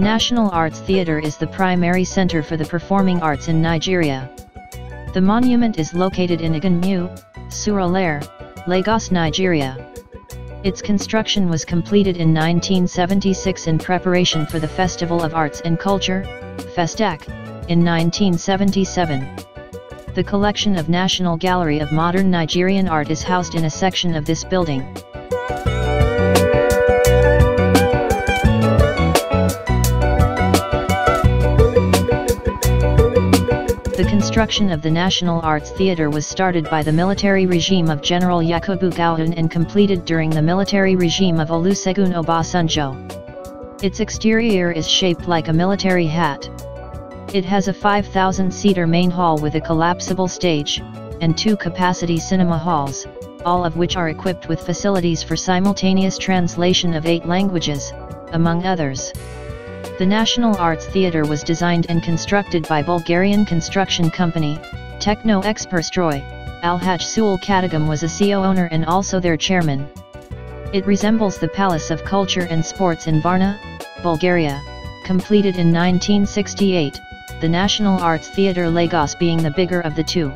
National Arts Theatre is the primary center for the performing arts in Nigeria. The monument is located in Iganmu, Surulere, Lagos, Nigeria. Its construction was completed in 1976 in preparation for the Festival of Arts and Culture, Festac, in 1977. The collection of National Gallery of Modern Nigerian Art is housed in a section of this building. The construction of the National Arts Theatre was started by the military regime of General Yakubu Gowon and completed during the military regime of Olusegun Obasanjo. Its exterior is shaped like a military hat. It has a 5,000-seater main hall with a collapsible stage, and two capacity cinema halls, all of which are equipped with facilities for simultaneous translation of eight languages, among others. The National Arts Theatre was designed and constructed by Bulgarian construction company, Technoexportstroy, Alhaj Sule Katagum was a CEO owner and also their chairman. It resembles the Palace of Culture and Sports in Varna, Bulgaria, completed in 1968, the National Arts Theatre Lagos being the bigger of the two.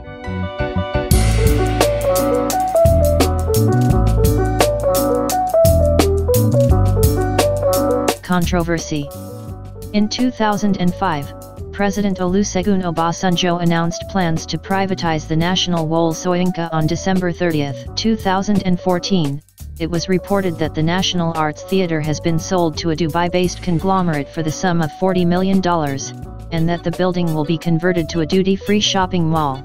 Controversy in 2005, President Olusegun Obasanjo announced plans to privatize the National Wole Soyinka on December 30, 2014. It was reported that the National Arts Theatre has been sold to a Dubai-based conglomerate for the sum of $40 million, and that the building will be converted to a duty-free shopping mall.